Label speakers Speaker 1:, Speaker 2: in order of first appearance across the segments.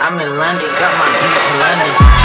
Speaker 1: I'm in London, got my beat in London.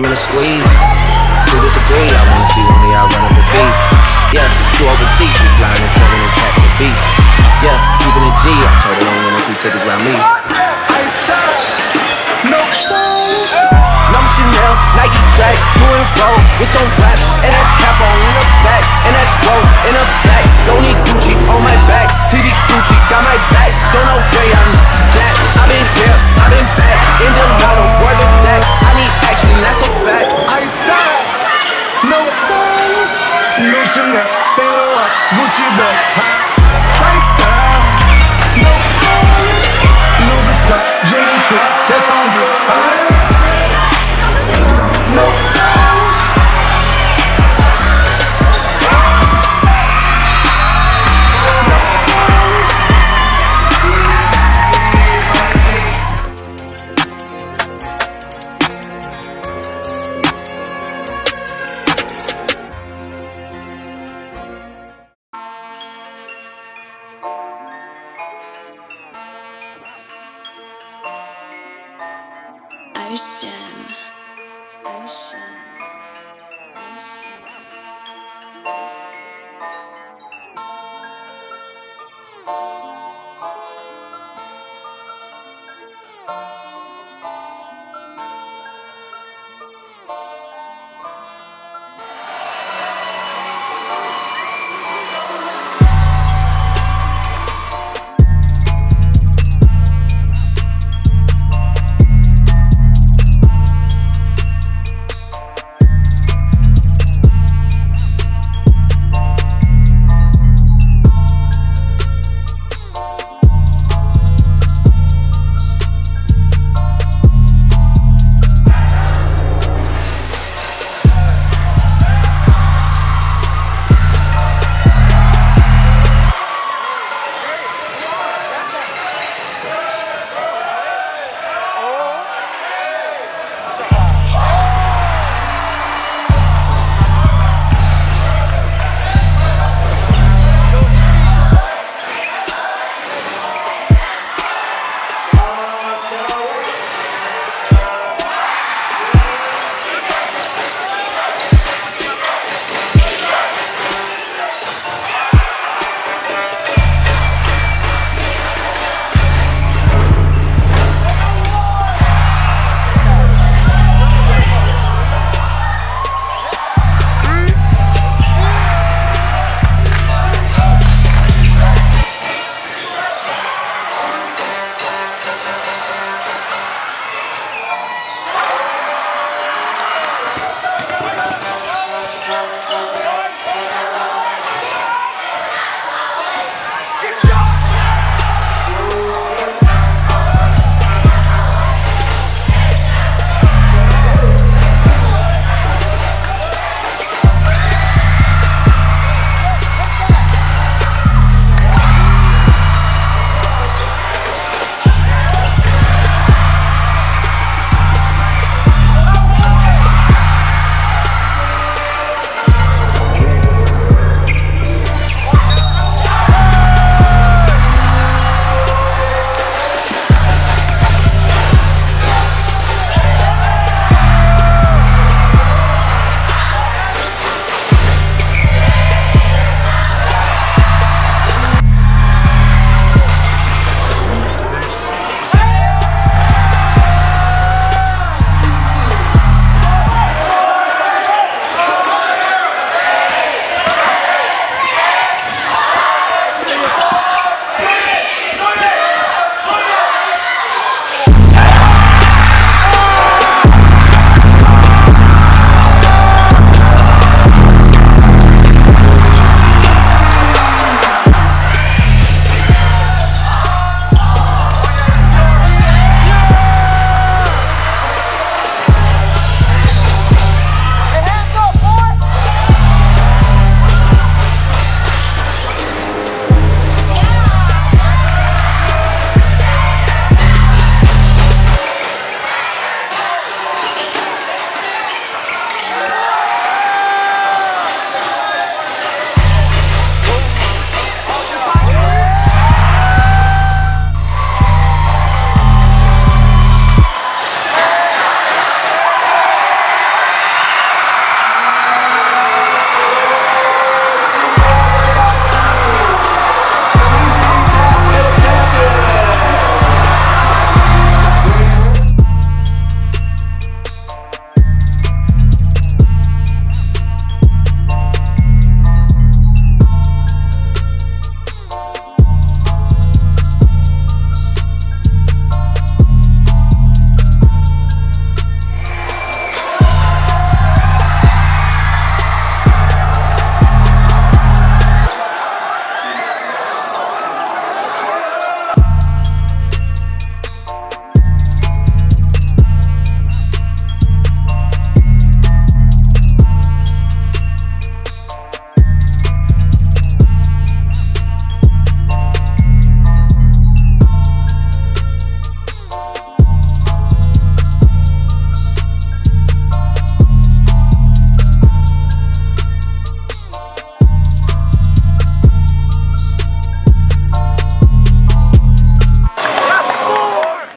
Speaker 2: I'm
Speaker 1: in a squeeze. Who disagree? I wanna see one of y'all run up a beat. Yeah, two overseas, we flying in seven and packing the beat. Yeah, keeping a G, I told her don't win no 350s by me.
Speaker 2: No stylish.
Speaker 1: No Chanel, Nike track, doing roll, it's on rap, and that's cap on in the back, and that's roll in the back. Don't need Gucci on my back.
Speaker 3: ocean.